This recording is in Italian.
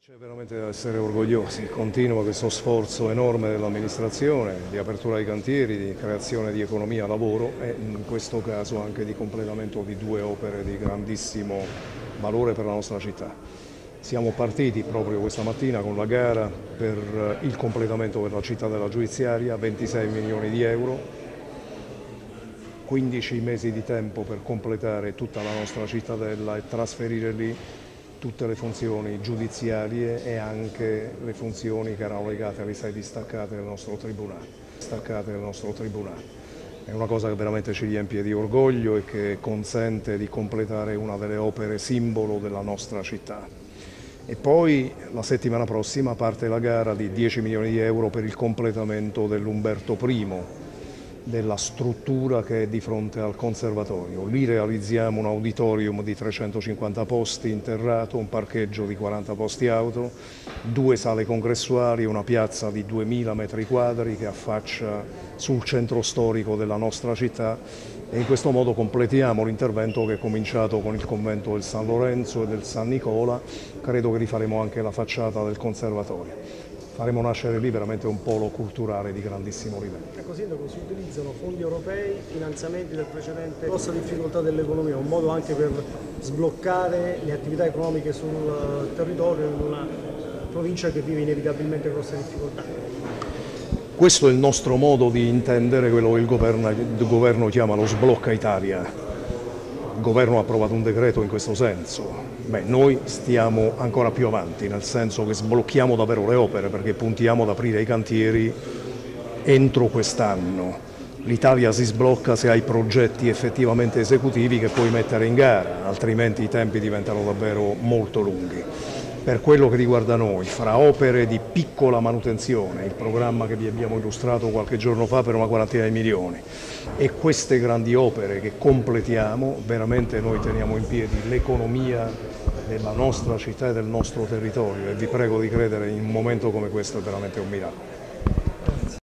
C'è veramente da essere orgogliosi, continua questo sforzo enorme dell'amministrazione di apertura ai cantieri, di creazione di economia lavoro e in questo caso anche di completamento di due opere di grandissimo valore per la nostra città. Siamo partiti proprio questa mattina con la gara per il completamento della città della giudiziaria, 26 milioni di euro, 15 mesi di tempo per completare tutta la nostra cittadella e trasferire lì tutte le funzioni giudiziarie e anche le funzioni che erano legate alle sedi staccate del nostro tribunale. Staccate del nostro tribunale. È una cosa che veramente ci riempie di orgoglio e che consente di completare una delle opere simbolo della nostra città. E poi la settimana prossima parte la gara di 10 milioni di euro per il completamento dell'Umberto I, della struttura che è di fronte al conservatorio. Lì realizziamo un auditorium di 350 posti interrato, un parcheggio di 40 posti auto, due sale congressuali, una piazza di 2000 metri quadri che affaccia sul centro storico della nostra città e in questo modo completiamo l'intervento che è cominciato con il convento del San Lorenzo e del San Nicola, credo che rifaremo anche la facciata del conservatorio faremo nascere lì veramente un polo culturale di grandissimo livello. Ecco Sindaco, si utilizzano fondi europei, finanziamenti del precedente, grossa difficoltà dell'economia, un modo anche per sbloccare le attività economiche sul territorio in una provincia che vive inevitabilmente grosse difficoltà. Questo è il nostro modo di intendere quello che il governo, il governo chiama lo sblocca Italia il governo ha approvato un decreto in questo senso. Beh, noi stiamo ancora più avanti, nel senso che sblocchiamo davvero le opere perché puntiamo ad aprire i cantieri entro quest'anno. L'Italia si sblocca se hai progetti effettivamente esecutivi che puoi mettere in gara, altrimenti i tempi diventano davvero molto lunghi. Per quello che riguarda noi, fra opere di piccola manutenzione, il programma che vi abbiamo illustrato qualche giorno fa per una quarantina di milioni, e queste grandi opere che completiamo, veramente noi teniamo in piedi l'economia della nostra città e del nostro territorio e vi prego di credere in un momento come questo è veramente un miracolo.